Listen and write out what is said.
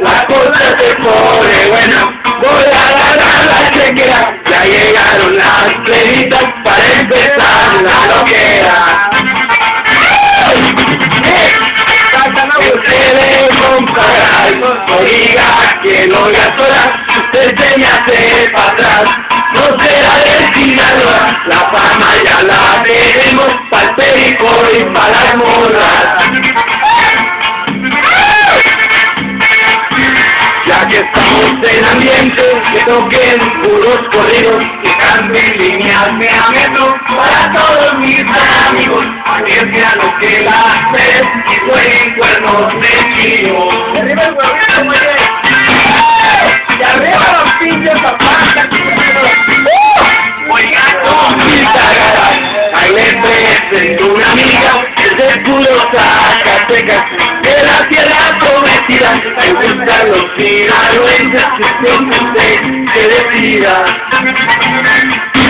la cosa se pone buena. Voy a ganar la chequera, ya llegaron las plenitas para empezar la loquera. Ustedes comprar, no diga que no sola, usted se para atrás, no será de Sinaloa, la fama ya la tenemos, pa'l perico y pa' que estamos en ambiente, que toquen puros corridos, que canten líneas para todos mis amigos, arriesgue a lo que la haces y suenen cuernos de chino. Arriba el arriba los pinches zapatos. Oiga, no, ahí le presento una amiga, es de puro Zacatecas, gustan los sinaloenses, que se decida.